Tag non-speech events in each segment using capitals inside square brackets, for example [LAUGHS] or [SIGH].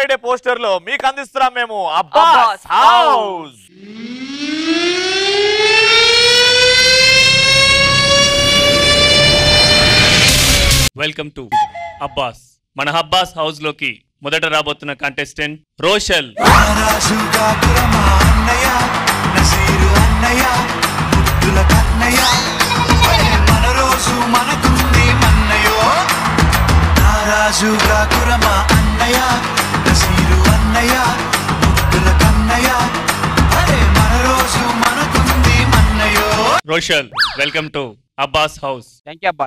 Friday పోస్టర్లో మీకు అందిస్తున్నాం మేము Abbas house welcome to Abbas మన అబ్బాస్ హౌస్లోకి మొదట రాబోతున్న కంటెస్టెంట్ రోషల్. అన్నయ్య. Roshal welcome to Abbas house. Thank you అబ్బా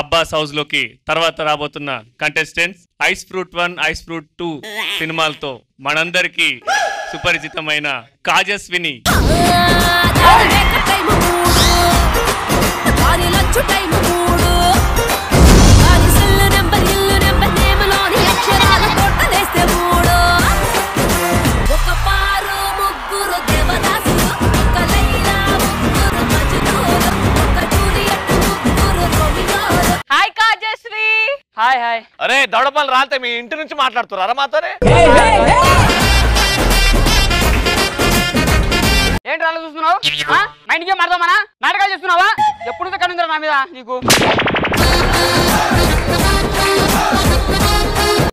అబ్బాస్ హౌస్లోకి తర్వాత రాబోతున్న contestants ice fruit one ice fruit two సినిమాలతో మనందరికీ సుపరిచితమైన కాజస్విని. హాయ్ హాయ్ అరే దొడపల్లి రాతే మీ ఇంటి నుంచి మాట్లాడుతున్నారా మాతోనే? ఏంటి అలా చూస్తున్నావు? ఆ? మా ఇంటికి మాడదామనా నాటకాలు చేస్తున్నావా? ఎప్పుడు నుంచి కనుందిరా నా మీద నీకు?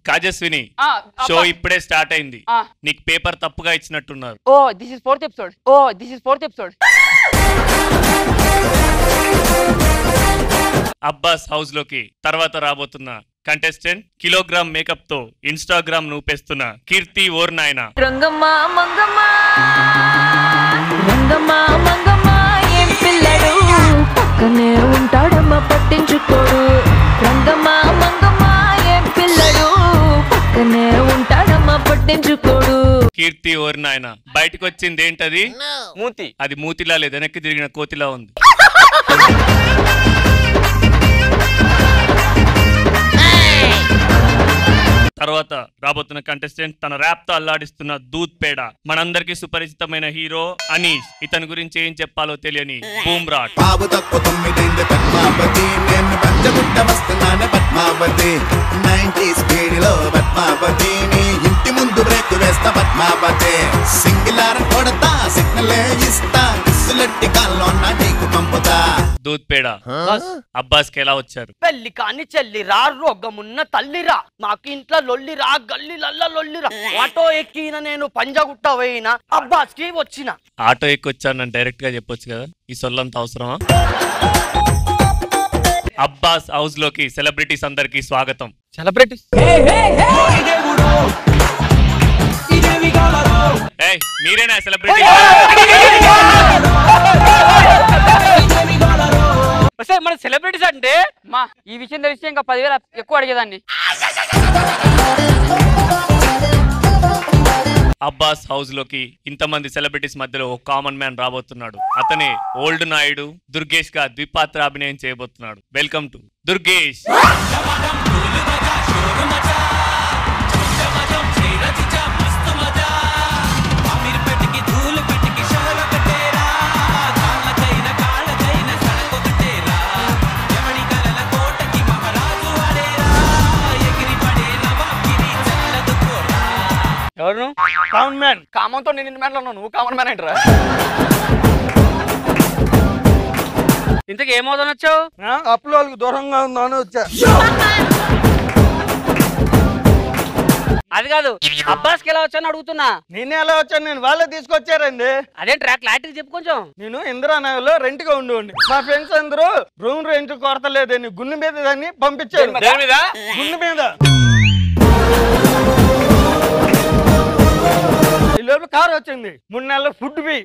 కాజస్విని ఆ, షో. ఇప్పుడే స్టార్ట్ అయింది. ఆ. నీకు పేపర్ తప్పుగా ఇచ్చినట్టున్నారు. ఓ this is fourth episode. Oh this is fourth episode. Abbas హౌస్లోకి తర్వాత రాబోతున్న కంటెస్టెంట్ కిలోగ్రామ్ మేకప్తో ఇన్స్టాగ్రామ్ నూపేస్తున్న కీర్తి ఓర్ నాయన. రంగమ్మ మంగమ్మ. రంగమ్మ మంగమ్మ ఏం పిల్లడు? పక్కనే ఉంటాడమ్మ పట్టించుకోడు. రంగమ్మ మంగమ్మ ఏం పిల్లడు? పక్కనే ఉంటాడమ్మ పట్టించుకోడు. కీర్తి ఓర్ నాయన బయటకు వచ్చింది ఏంటది మూతి. అది మూతిలా లేదు? వెనక్కి తిరిగిన కోతిలా ఉంది. [LAUGHS] తర్వాత రాబోతున్న కంటెస్టెంట్ తన ర్యాప్తో అల్లాడిస్తున్న దూద్ పేడ. మనందరికి సుపరిచితమైన హీరో అనీష్. ఇతని గురించి ఏం చెప్పాలో తెలియని బూమ్రాట్. బాబు తక్కువ తొమ్మిదైంది పద్మావతి నేను పంచగుట్ట వస్తున్నాను పద్మావతి నైన్టీ స్పీడ్లో పద్మావతి నీ ఇంటి ముందు బ్రేక్ వేస్తా పద్మావతి. సింగిలార్ కొడతా సిగ్నల్ ఇస్తా. కిస్సులెట్టి కాల్లో నీకు పంపుతా. దూద్ పేడ. అబ్బాస్కి ఎలా వచ్చారు? పెళ్ళి కాని చెల్లిరా రోగమున్న తల్లిరా. మాకు ఇంట్లో లొల్లిరా గల్లీలల్లా లొల్లిరా. ఆటో ఎక్కిన నేను పంజగుట్ట పోయిన అబ్బాస్కి వచ్చిన. ఆటో ఎక్కి వచ్చాను నన్ను డైరెక్ట్గా చెప్పొచ్చు కదా. ఈ సొల్లంత అవసరమా? అబ్బాస్ హౌస్లోకి సెలబ్రిటీస్ అందరికీ స్వాగతం. సెలబ్రిటీ ఏయ్ మీరేనా సెలబ్రిటీ మన సెలబ్రిటీస్ అంటే? మా ఈ విషయం తెలిస్తే ఇంకా పదివేల ఎక్కువ అడిగేదాన్ని. అబ్బాస్ హౌస్లోకి ఇంతమంది సెలబ్రిటీస్ మధ్యలో ఒక కామన్ మ్యాన్ రాబోతున్నాడు. అతనే ఓల్డ్ నాయుడు దుర్గేష్గా ద్విపాత్ర అభినయం చేయబోతున్నాడు. Welcome to Durgesh. ఎవరు కామన్ మ్యాన్. కామన్తో నేను మ్యాన్లో నువ్వు కామన్ మ్యాన్ ఏంట్రా? ఇంతకు ఏమవుతాను వచ్చావు? అప్పుల వాళ్ళకి దూరంగా ఉందని వచ్చా. అది కాదు అబ్బాస్కి ఎలా వచ్చాను అడుగుతున్నా. నేనే ఎలా వచ్చాను? నేను వాళ్ళే తీసుకొచ్చారండి. అదేంట్రా క్లారిటీ చెప్పు కొంచెం. నేను ఇందిరానగర్లో రెంట్గా ఉండి మా ఫ్రెండ్స్ అందరూ రూమ్ రెంట్ కొరత లేదని గుండె మీద దాన్ని పంపించారు. దేని మీద. లోపు కారు వచ్చింది. మూడు నెలలు food free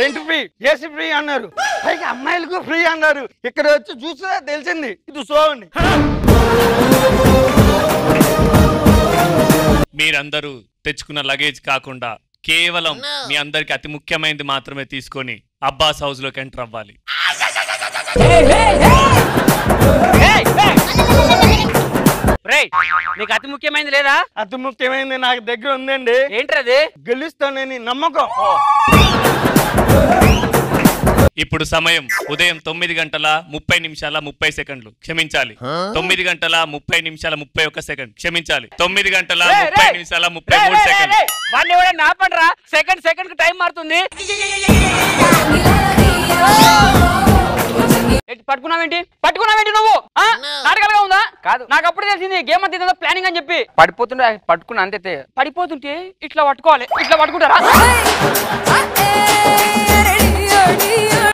rent free AC free అన్నారు. పైగా అమ్మాయిలకు ఫ్రీ అన్నారు. ఇక్కడ వచ్చి చూస్తే తెలిసింది. ఇది సో అండి మీరందరూ తెచ్చుకున్న లగేజ్ కాకుండా కేవలం మీ అందరికి అతి ముఖ్యమైనది మాత్రమే తీసుకొని అబ్బాస్ హౌస్లోకి ఎంటర్ అవ్వాలి. నీకు అతి ముఖ్యమైనది లేదా? అతి ముఖ్యమైనది నాకు దగ్గర ఉందండి. ఏంట్రది గెలుస్తానని నమ్మకం. ఇప్పుడు సమయం ఉదయం తొమ్మిది గంటల ముప్పై నిమిషాల ముప్పై సెకండ్లు. క్షమించాలి. తొమ్మిది గంటల ముప్పై నిమిషాల ముప్పై ఒక్క సెకండ్. క్షమించాలి. తొమ్మిది గంటల ముప్పై. నిమిషాల ముప్పై మూడు సెకండ్ వాడిని సెకండ్ సెకండ్కి టైం మారుతుంది. పట్టుకున్నావేంటి? పట్టుకున్నావేంటి నువ్వు? ఆ? నాటకాలుగా ఉందా? కాదు. నాకు అప్పుడు తెలిసింది గేమ్ అంత ప్లానింగ్ అని చెప్పి. పడిపోతుంటే పట్టుకున్నా అంతే పడిపోతుంటే ఇట్లా పట్టుకోవాలి. ఇట్లా పట్టుకుంటారా?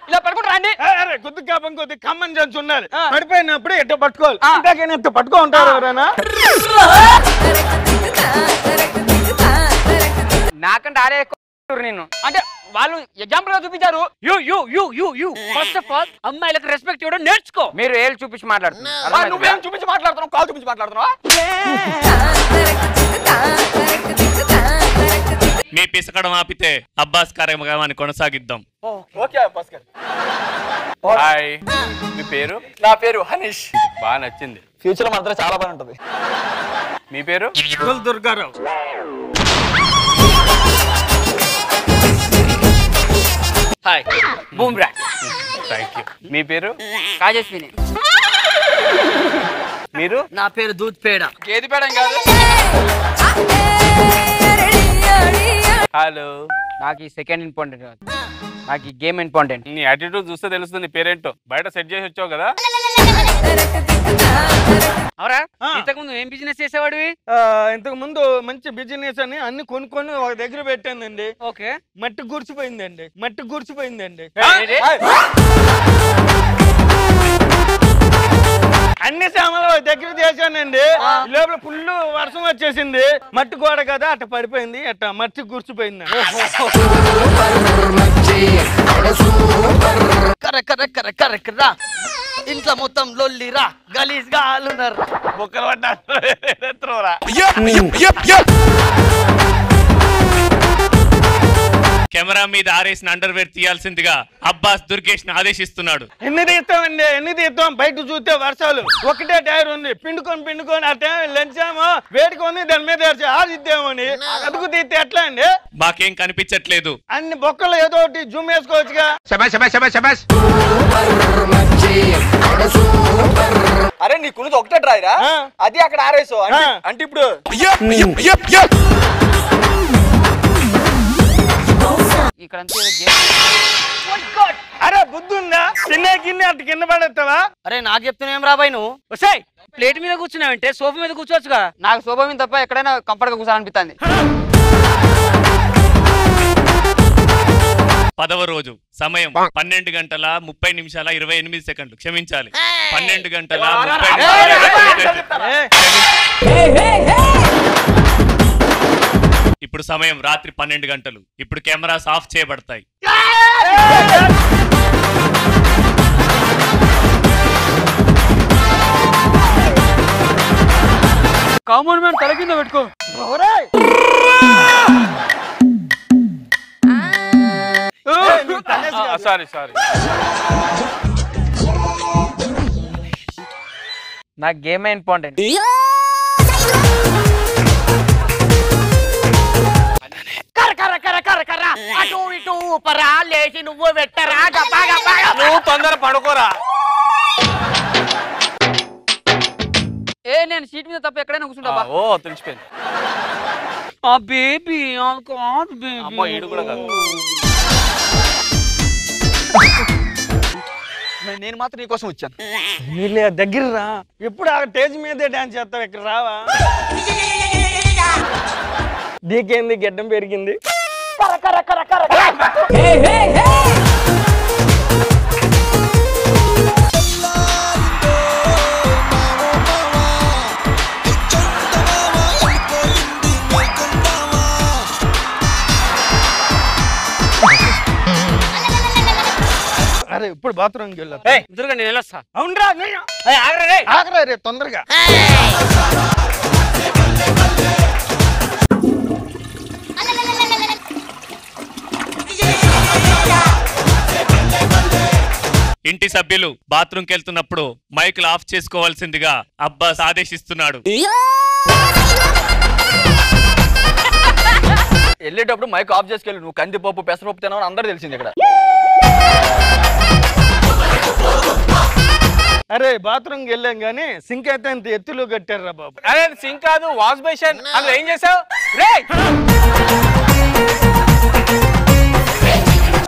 ఇలా పట్టుకుంటారా అండి? ఏ, అరే కొద్ది కాపం కొద్ది కమ్మని ఉండాలి ఆ. పడిపోయినప్పుడు ఎట్ట పట్టుకోవాలి. ఇంతకైనా ఎట్ట పట్టుకో ఉంటారు ఎవరైనా? నాకంటే ఆరే ఎక్కువ నేను అంటే వాళ్ళు ఎగ్జాంపుల్గా చూపించారు. You you you you you. First of all అమ్మాయిలకు రెస్పెక్ట్ ఇవ్వడం నేర్చుకో. మీరు ఏళ్ళు చూపించి మాట్లాడుతున్నారు. నువ్వేం చూపించి మాట్లాడుతున్నావు? కాల్ చూపించి మాట్లాడుతున్నావా? మీ పిసకడం ఆపితే అబ్బాస్ కార్యక్రమాన్ని కొనసాగిద్దాం. ఓకే. భాస్కర్ హాయ్ మీ పేరు? నా పేరు హనీష్. బాగా నచ్చింది. ఫ్యూచర్ మాత్రం చాలా బాగా ఉంటుంది మీ పేరు? దుర్గారావు. హాయ్ బూమ్ బ్రాక్ థ్యాంక్ యూ మీ పేరు? రాజస్విని. మీరు? నా పేరు దూద్ పేడ గేది పేడం కాదు. హలో నాకు ఈ సెకండ్ ఇంపార్టెంట్ కాదు. నాకు ఈ గేమ్ ఇంపార్టెంట్ నీ యాటిట్యూడ్ చూస్తే తెలుస్తుంది పేరేంటో. బయట సెట్ చేసి వచ్చావు కదా. అవరా. ఇంతకు ముందు ఏం బిజినెస్ చేసేవాడివి? ఇంతకు ముందు మంచి బిజినెస్ అని అన్ని కొనుక్కొని ఒక దగ్గర పెట్టానండి. ఓకే. మట్టి గుర్చిపోయిందండి మట్టి గుర్చిపోయిందండి? అన్ని సామాన్లు దగ్గర చేశానండి. లోపల ఫుల్ వర్షం వచ్చేసింది. మట్టి గోడ కదా అట్ట పడిపోయింది. అట్ట మట్టి గుర్చిపోయింది కర కర కర కర కర ఇంట్లో మొత్తం లొల్లిరా గలీజ్గా ఆలున్నారు. బొక్కలు పడ్డా [LAUGHS] కెమెరా మీద ఆరేసిన అండర్వేర్ తీయాల్సిందిగా అబ్బాస్ దుర్గేష్ని ఆదేశిస్తున్నాడు. ఎన్ని తీస్తామండి? ఎన్ని తీస్తాం? బయట చూస్తే వర్షాలు. ఒకటే టైర్ ఉంది. పిండుకొని పిండుకొని ఆ టైం లంచామో. వేడుకొని దాని మీద ఆదిద్దామని అదుగు తీస్తే ఎట్లా అండి? మాకేం కనిపించట్లేదు. అన్ని బొక్కలు ఏదో ఒకటి జూమ్ వేసుకోవచ్చుగా అరే నీ కునిది ఒకటే డ్రాయరా. అది అక్కడ ఆరేసో. అంటే ఇప్పుడు ఇక్కడ అరే బుద్ధి ఉందా? తినే గిన్నె అట్ట కింద పడేస్తావా? అరే నాకు చెప్తున్నాం రాబాయ్ నువ్వు? వస్తాయి ప్లేట్ మీద కూర్చున్నావంటే సోఫా మీద కూర్చోవచ్చుగా? నాకు సోఫా మీద తప్ప ఎక్కడైనా కంఫర్ట్గా కూర్చోాలనిపిస్తుంది పదవ రోజు సమయం పన్నెండు గంటల ముప్పై నిమిషాల ఇరవై ఎనిమిది సెకండ్లు. క్షమించాలి. పన్నెండు గంటల ముప్పై ఇప్పుడు సమయం రాత్రి పన్నెండు గంటలు. ఇప్పుడు కెమెరాస్ ఆఫ్ చేయబడతాయి. కామన్ మ్యాన్ తల కింద పెట్టుకో. సారీ సారీ నాకు గేమ్ ఇంపార్టెంట్ ఊపరా లేచి నువ్వు పెట్టరా గబ్బా గబ్బా. నువ్వు తొందర పడుకోరా. ఏ నేను సీట్ మీద తప్ప ఎక్కడైనా కూర్చుంటా ఓ తెలిసిపోయింది. ఆ బేబీ కాదు అమ్మో బేబీ ఈడు కూడా కాదు. నేను మాత్రం నీకోసం వచ్చాను. వీళ్ళే దగ్గర రా ఎప్పుడు ఆ స్టేజ్ మీదే డాన్స్ చేస్తావు? ఇక్కడ రావా? [LAUGHS] నీకేంది? గడ్డం పెరిగింది? అరే ఇప్పుడు బాత్రూమ్కి వెళ్ళా ఎదురుగా నేను వెళ్ళొస్తా. అవునరా ఆగరా రే తొందరగా. ఇంటి సభ్యులు బాత్రూమ్కి వెళ్తున్నప్పుడు మైకులు ఆఫ్ చేసుకోవాల్సిందిగా అబ్బాస్ ఆదేశిస్తున్నాడు. వెళ్ళేటప్పుడు మైక్ ఆఫ్ చేసుకెళ్ళి నువ్వు కందిపప్పు పెసరపప్పు తినవని అందరూ తెలిసింది ఇక్కడ. అరే బాత్రూమ్కి వెళ్ళాం కానీ సింక్ అయితే ఇంత ఎత్తులో కట్టారా బాబు. అరే సింక్ కాదు వాష్ బేషన్ అందులో ఏం చేసావు? రే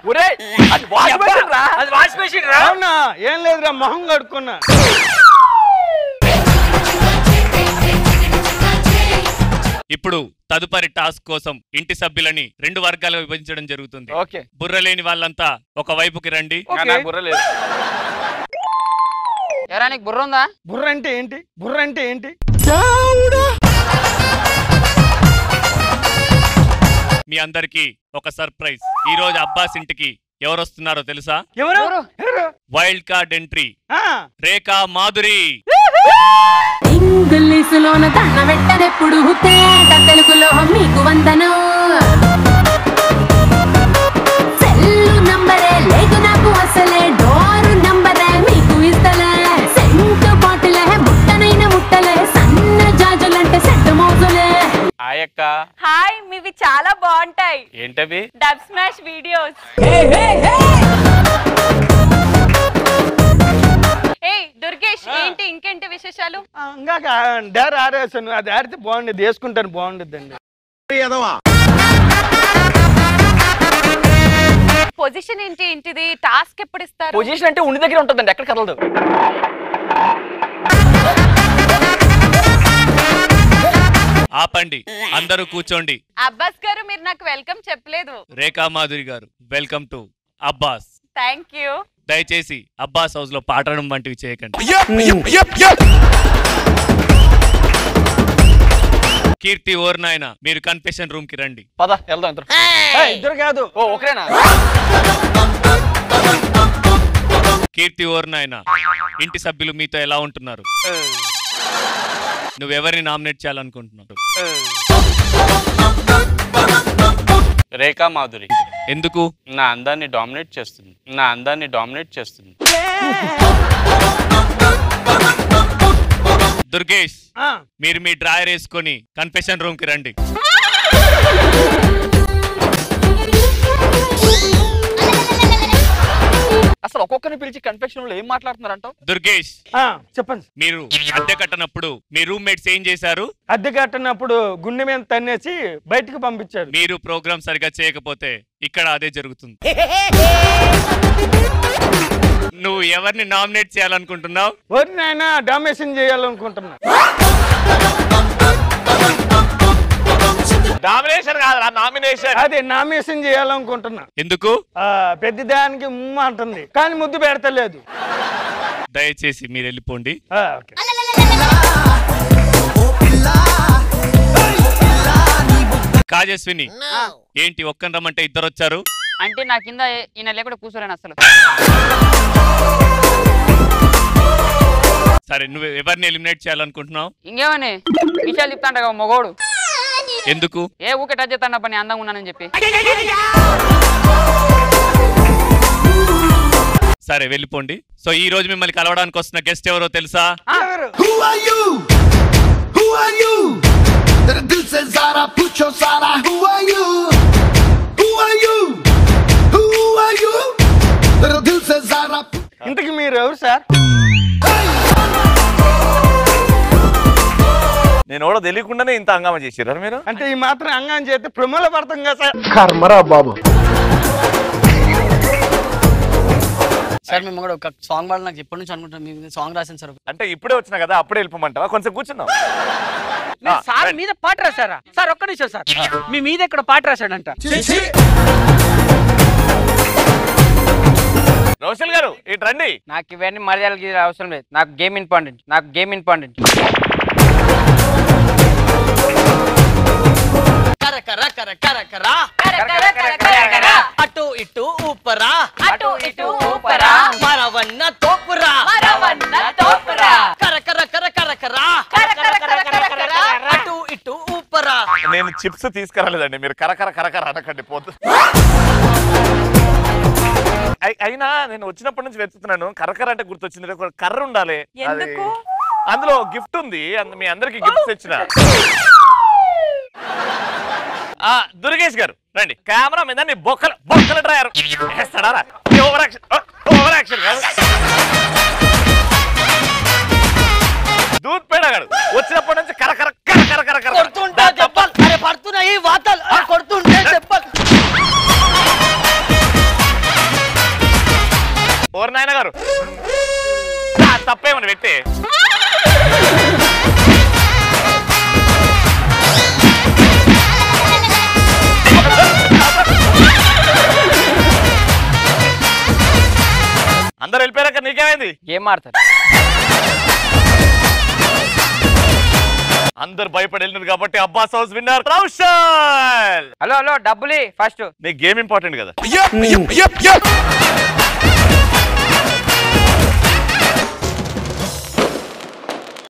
అది వాష్ బేషన్ రా. అది వాష్ మెషిన్ రా. అవునా? ఏం లేదురా మొహం కడుక్కున్నా. ఇప్పుడు తదుపరి టాస్క్ కోసం ఇంటి సభ్యులని రెండు వర్గాలుగా విభజించడం జరుగుతుంది. ఓకే. బుర్ర లేని వాళ్ళంతా ఒక వైపుకి రండి. ఎరా నీకు బుర్ర ఉందా? బుర్ర అంటే ఏంటి? బుర్ర అంటే ఏంటి? మీ అందరికి ఒక సర్ప్రైజ్. ఈ రోజు అబ్బాస్ ఇంటికి ఎవరు వస్తున్నారో తెలుసా? ఎవరు? Wild card entry. Rekha Madhuri. ఇంగ్లీషులోన దండ పెట్టదెప్పుడు తేట తెలుగులో బాగుంటాయి ఏంటవి డబ్ స్మాష్ వీడియోస్ ఏయ్ దుర్గేష్ ఏంటి ఇంకేంటి విశేషాలు? ఇంకా డేర్ ఆరేసాను. అది ఆడితే బాగుండేది వేసుకుంటాను బాగుండేదండి పొజిషన్ ఏంటి ఏంటిది? టాస్క్ ఎప్పుడు ఇస్తారు? పొజిషన్ అంటే ఉండి దగ్గర ఉంటుందండి ఎక్కడ కదలదు. ఆపండి అందరూ కూర్చోండి. అబ్బాస్ గారు మీరు నాకు వెల్కమ్ చెప్పలేదు. Rekha Madhuri garu welcome to Abbas. Thank you. దయచేసి అబ్బాస్ హౌస్లో పాడడం వంటివి చేయకండి. కీర్తి ఓర్నాయన మీరు కన్ఫెషన్ రూమ్కి రండి. పద వెళ్దాం ఇద్దరు. ఇద్దరు కాదు. ఓ ఒకరేనా? కీర్తి ఓర్నాయన ఇంటి సభ్యులు మీతో ఎలా ఉంటున్నారు? నువ్వెవరిని నామినేట్ చేయాలనుకుంటున్నావు? రేఖా మాధురి. ఎందుకు? నా అందాన్ని డామినేట్ చేస్తుంది. నా అందాన్ని డామినేట్ చేస్తుంది. దుర్గేష్ ఆ, మీరు మీ డ్రాయర్ వేసుకొని కన్ఫెషన్ రూమ్కి రండి [LAUGHS] అసలు ఒక్కొక్కరిని పిలిచి కన్ఫెక్షన్లో ఏం మాట్లాడుతున్నారంటావు? దుర్గేష్ ఆ, చెప్పండి. మీరు అద్దె కట్టనప్పుడు మీ రూమ్మేట్స్ ఏం చేశారు? అద్దె కట్టినప్పుడు గుండె మీద తన్నేసి బయటికి పంపించారు మీరు ప్రోగ్రామ్ సరిగా చేయకపోతే ఇక్కడ అదే జరుగుతుంది. నువ్వు ఎవరిని నామినేట్ చేయాలనుకుంటున్నావు? వరి నాయన డామేషన్ చేయాలనుకుంటున్నా నామినేషన్ అదే నామినేషన్ చేయాలనుకుంటున్నా. ఎందుకు? ఆ, పెద్దదానికి ఉమ్మ అంటుంది. కానీ ముద్దు పెడతలేదు. దయచేసి మీరు వెళ్ళిపోండి. ఆ, ఓకే. కాజస్విని ఏంటి ఒక్కని రమ్మంటే ఇద్దరు వచ్చారు? అంటే నా కింద ఈయన లేకుండా కూర్చోలేను అసలు. సరే నువ్వు ఎవరిని ఎలిమినేట్ చేయాలనుకుంటున్నావు? ఇంకేమని? విషయాలు చెప్తాంట కదా మగోడు. ఎందుకు? ఏ ఊకే టచ్ చేస్తాను పని అందంగా ఉన్నానని చెప్పి. సరే వెళ్ళిపోండి. సో ఈ రోజు మిమ్మల్ని కలవడానికి వస్తున్న గెస్ట్ ఎవరో తెలుసా? ఇంతకి మీరు ఎవరు సార్ నేను కూడా తెలియకుండానే ఇంత హంగామా చేసిర్రు మీరు? అంటే ఈ మాత్రం అంగం చేస్తే ప్రమోల పడతాం కదా సార్. సార్ మేము కూడా ఒక సాంగ్ పాడాలి నాకు ఎప్పటి నుంచి అనుకుంటాం మీ సాంగ్ రాసాను సార్. అంటే ఇప్పుడే వచ్చినా కదా అప్పుడే వెళ్ళిపోమంటావా? కొంచెం కూర్చున్నాం మీరు సార్ మీద పాట రాశారా? సార్ ఒక్క నిమిషం సార్. మీ మీద ఇక్కడ పాట రాశాడంట. రోషల్ గారు ఇటు రండి. నాకు ఇవన్నీ మర్యాదలకి అవసరం లేదు. నాకు గేమ్ ఇంపార్టెంట్ నాకు గేమ్ ఇంపార్టెంట్ తీసుకురాలేదండి. మీరు కరకర కరకర అనకండి పోతు. అయినా నేను వచ్చినప్పటి నుంచి వెతుకుతున్నాను. కరకర అంటే గుర్తొచ్చింది. కర్ర ఉండాలి. అందులో గిఫ్ట్ ఉంది. మీ అందరికి గిఫ్ట్ తెచ్చిన. దుర్గేష్ గారు రండి. కెమెరా మీద నీ బొక్కలు బొక్కల డ్రాయర్ వేస్తాడారా ఓవర్ యాక్షన్ ఓవర్ కాదు పేడ గారు వచ్చినప్పటి నుంచి కరకర కరకర కరకర కర కర కొడుతుంటే దెబ్బలు ఓరు నాయన గారు తప్పేమని పెట్టి అందరు వెళ్ళిపోయాక నీకేమైంది? ఏం మాడతారు? అందరు భయపడి వెళ్ళినారు కాబట్టి Abbas house winner Kaushal hello hello డబ్బులు ఫస్ట్ నీ గేమ్ ఇంపార్టెంట్ కదా.